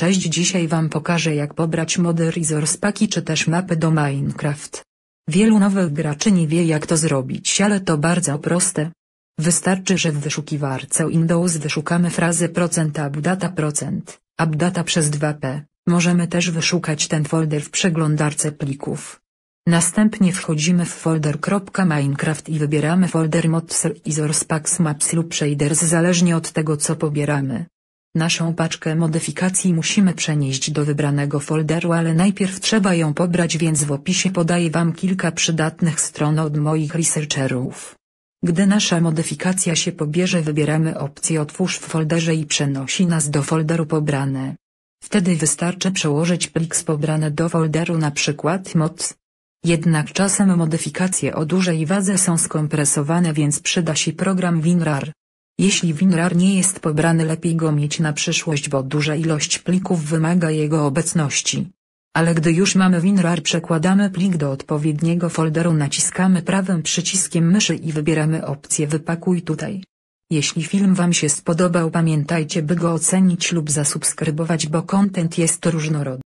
Cześć dzisiaj wam pokażę jak pobrać mody Resource Paki czy też mapy do Minecraft. Wielu nowych graczy nie wie jak to zrobić ale to bardzo proste. Wystarczy że w wyszukiwarce Windows wyszukamy procent updata procent, updata przez 2p, możemy też wyszukać ten folder w przeglądarce plików. Następnie wchodzimy w folder .minecraft i wybieramy folder mods Resource Packs Maps lub Shaders zależnie od tego co pobieramy. Naszą paczkę modyfikacji musimy przenieść do wybranego folderu ale najpierw trzeba ją pobrać więc w opisie podaję Wam kilka przydatnych stron od moich researcherów. Gdy nasza modyfikacja się pobierze wybieramy opcję otwórz w folderze i przenosi nas do folderu pobrane. Wtedy wystarczy przełożyć plik z pobrane do folderu na przykład. Jednak czasem modyfikacje o dużej wadze są skompresowane więc przyda się program WinRAR. Jeśli WinRAR nie jest pobrany lepiej go mieć na przyszłość bo duża ilość plików wymaga jego obecności. Ale gdy już mamy WinRAR przekładamy plik do odpowiedniego folderu naciskamy prawym przyciskiem myszy i wybieramy opcję wypakuj tutaj. Jeśli film Wam się spodobał pamiętajcie by go ocenić lub zasubskrybować bo content jest różnorodny.